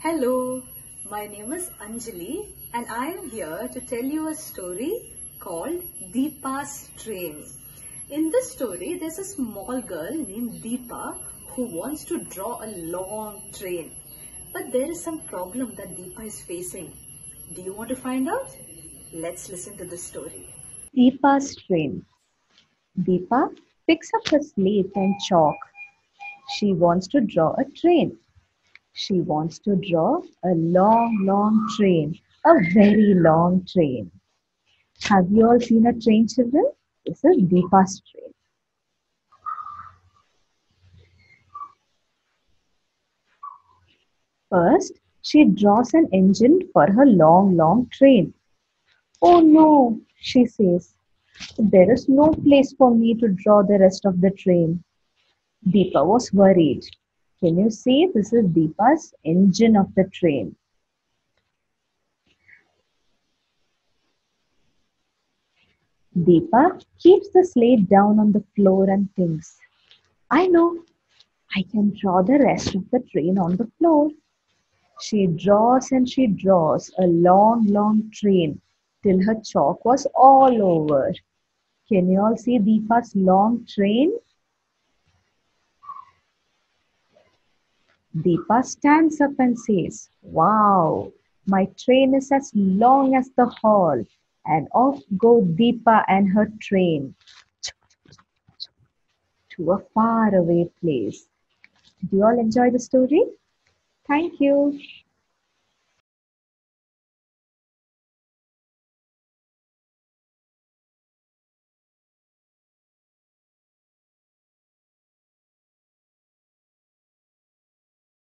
Hello, my name is Anjali and I am here to tell you a story called Deepa's Train. In this story, there's a small girl named Deepa who wants to draw a long train. But there is some problem that Deepa is facing. Do you want to find out? Let's listen to the story. Deepa's train. Deepa picks up her slate and chalk. She wants to draw a train. She wants to draw a long, long train, a very long train. Have you all seen a train, children? This is Deepa's train. First, she draws an engine for her long, long train. Oh no, she says, there is no place for me to draw the rest of the train. Deepa was worried. Can you see this is Deepa's engine of the train? Deepa keeps the slate down on the floor and thinks, I know, I can draw the rest of the train on the floor. She draws and she draws a long, long train till her chalk was all over. Can you all see Deepa's long train? Deepa stands up and says, Wow, my train is as long as the hall. And off go Deepa and her train to a faraway place. Did you all enjoy the story? Thank you.